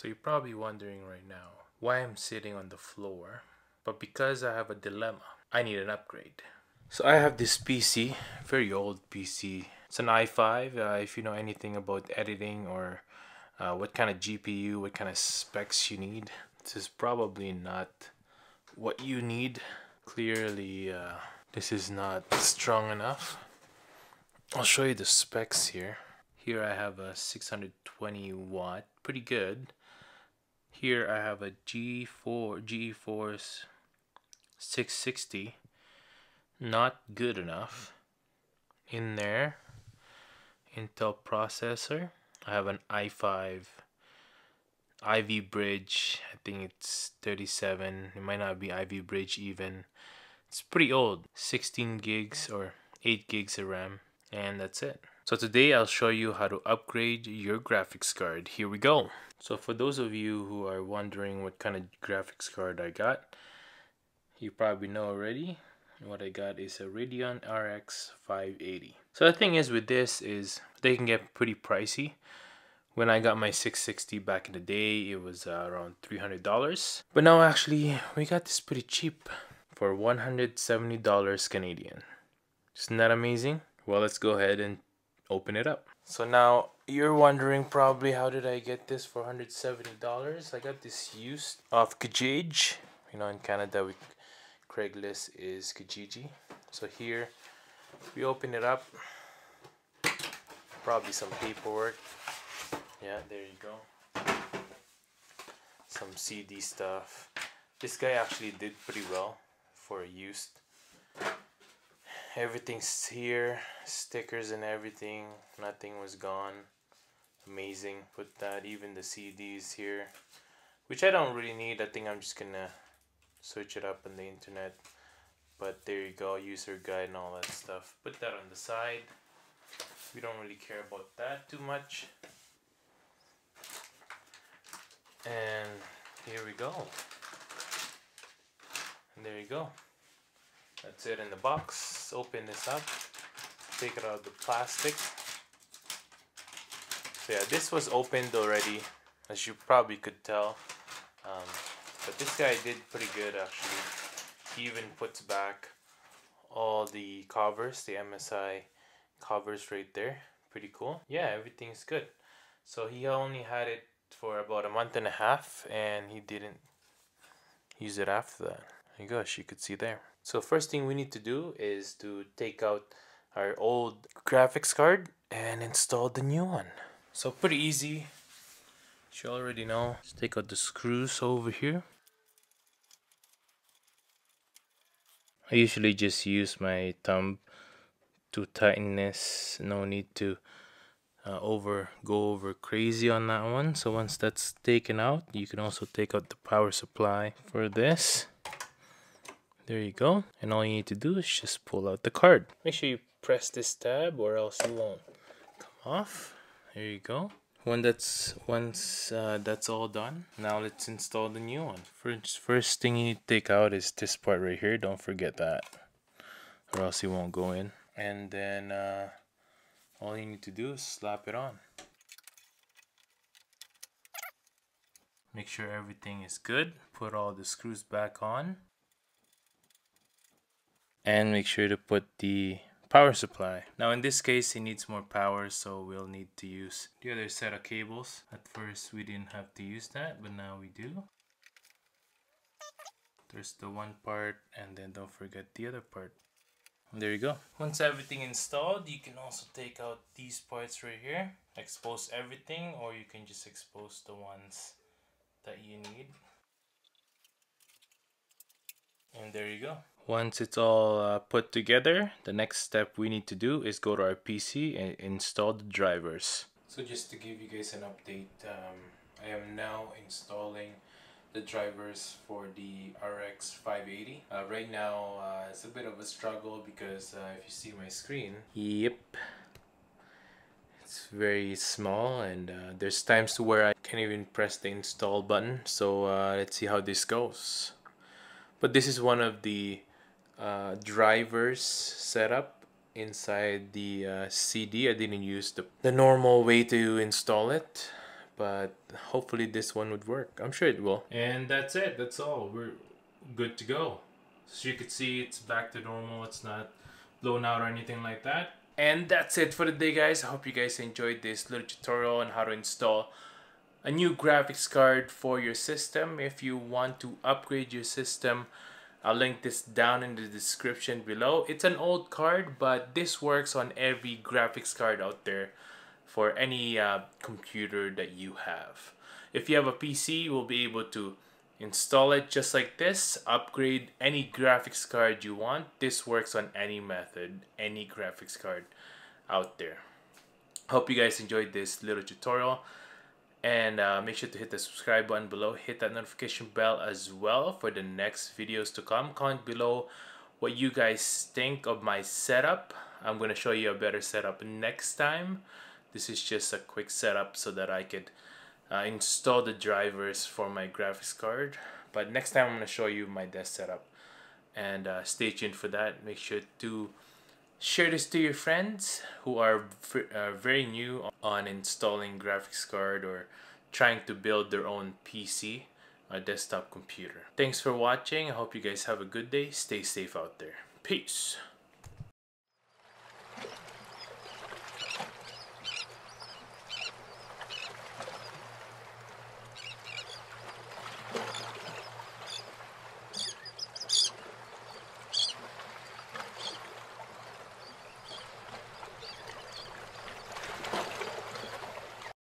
So you're probably wondering right now why I'm sitting on the floor. But because I have a dilemma, I need an upgrade. So I have this PC, very old PC. It's an i5. Uh, if you know anything about editing or uh, what kind of GPU, what kind of specs you need, this is probably not what you need. Clearly, uh, this is not strong enough. I'll show you the specs here. Here I have a 620 watt, pretty good. Here I have a G4 GeForce 660, not good enough. In there, Intel processor. I have an i5 Ivy Bridge. I think it's 37. It might not be Ivy Bridge even. It's pretty old. 16 gigs or 8 gigs of RAM. And that's it. So today I'll show you how to upgrade your graphics card. Here we go. So for those of you who are wondering what kind of graphics card I got, you probably know already. What I got is a Radeon RX 580. So the thing is with this is they can get pretty pricey. When I got my 660 back in the day, it was uh, around $300. But now actually, we got this pretty cheap for $170 Canadian. Isn't that amazing? Well, let's go ahead and open it up. So now you're wondering probably how did I get this for $170? I got this used off Kijiji. You know, in Canada, we, Craigslist is Kijiji. So here we open it up. Probably some paperwork. Yeah, there you go. Some CD stuff. This guy actually did pretty well for a used everything's here stickers and everything nothing was gone. Amazing put that even the CDs here which I don't really need. I think I'm just gonna search it up on the internet. But there you go user guide and all that stuff. Put that on the side. We don't really care about that too much. And here we go. And there you go that's it in the box. Open this up. Take it out of the plastic. So yeah, this was opened already, as you probably could tell. Um, but this guy did pretty good actually. He even puts back all the covers, the MSI covers right there. Pretty cool. Yeah, everything's good. So he only had it for about a month and a half and he didn't use it after that. You go, as you could see there. So first thing we need to do is to take out our old graphics card and install the new one. So pretty easy. You already know. Let's take out the screws over here. I usually just use my thumb to tighten this. No need to uh, over go over crazy on that one. So once that's taken out, you can also take out the power supply for this. There you go. And all you need to do is just pull out the card. Make sure you press this tab or else it won't come off. There you go. When that's once uh, that's all done, now let's install the new one. First, first thing you need to take out is this part right here. Don't forget that, or else it won't go in. And then uh, all you need to do is slap it on. Make sure everything is good. Put all the screws back on and make sure to put the power supply. Now in this case it needs more power so we'll need to use the other set of cables. At first we didn't have to use that but now we do. There's the one part and then don't forget the other part. And there you go. Once everything installed you can also take out these parts right here. Expose everything or you can just expose the ones that you need. And there you go. Once it's all uh, put together, the next step we need to do is go to our PC and install the drivers. So just to give you guys an update, um, I am now installing the drivers for the RX 580. Uh, right now, uh, it's a bit of a struggle because uh, if you see my screen, yep, it's very small and uh, there's times to where I can't even press the install button. So uh, let's see how this goes. But this is one of the uh, drivers setup inside the uh, CD. I didn't use the, the normal way to install it, but hopefully this one would work. I'm sure it will. And that's it. That's all. We're good to go. So you can see it's back to normal. It's not blown out or anything like that. And that's it for the day guys. I hope you guys enjoyed this little tutorial on how to install a new graphics card for your system. If you want to upgrade your system, I'll link this down in the description below. It's an old card, but this works on every graphics card out there for any uh, computer that you have. If you have a PC, you will be able to install it just like this, upgrade any graphics card you want. This works on any method, any graphics card out there. Hope you guys enjoyed this little tutorial and uh, make sure to hit the subscribe button below hit that notification bell as well for the next videos to come comment below what you guys think of my setup I'm gonna show you a better setup next time this is just a quick setup so that I could uh, install the drivers for my graphics card. But next time I'm to show you my desk setup. And uh, stay tuned for that. Make sure to share this to your friends who are uh, very new on installing graphics card or trying to build their own PC a desktop computer. Thanks for watching. I hope you guys have a good day. Stay safe out there. Peace.